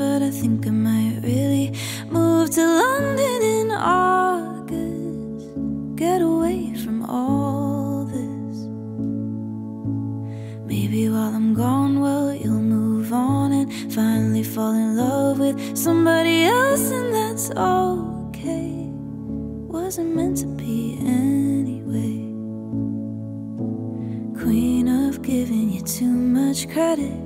but I think I might really move to London in August. Get away from all this. Maybe while I'm gone, well, you'll move on and finally fall in love with somebody else, and that's okay. Wasn't meant to be anyway. Queen of giving you too much credit.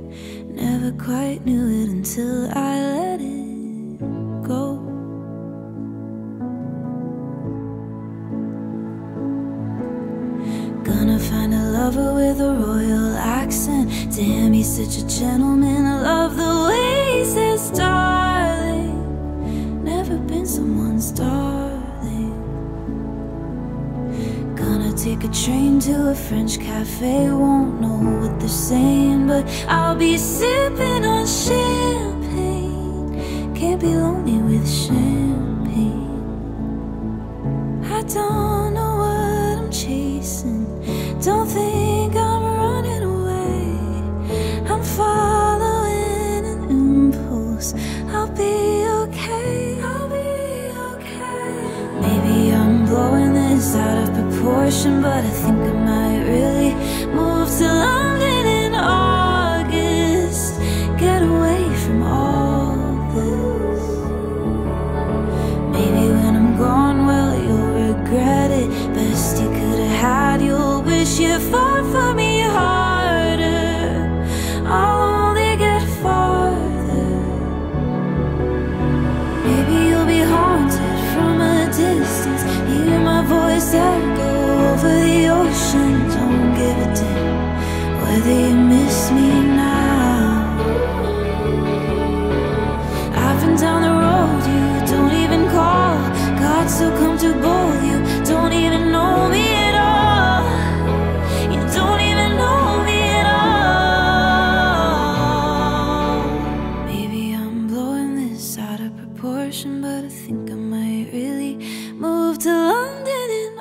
Never quite knew it until I let it go. Gonna find a lover with a royal accent. Damn, he's such a gentleman. I love the way he says, darling. Never been someone's darling. Take a train to a French cafe. Won't know what they're saying, but I'll be sipping on champagne. Can't be lonely with champagne. I don't know what I'm chasing. Don't think I'm running away. I'm following an impulse. I'll be proportion, but I think I might really move to London in August. Get away from all this. Maybe when I'm gone, well, you'll regret it. Best you could have had, you'll wish you fought for me harder. I'll only get farther. Maybe you'll be haunted from a distance. Hear my voice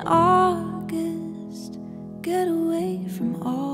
August. Get away from all.